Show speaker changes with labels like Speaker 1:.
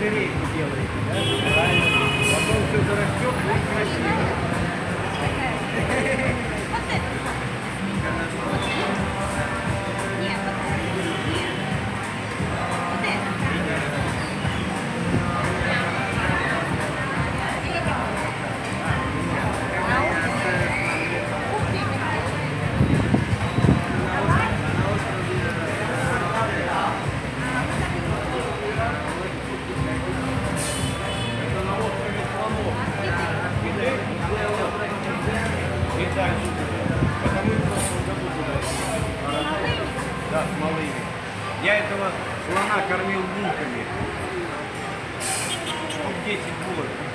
Speaker 1: деревья делаете, да? Потому что в прошлом году Да, с малыми. Я этого слона кормил булками. Штук дети булок.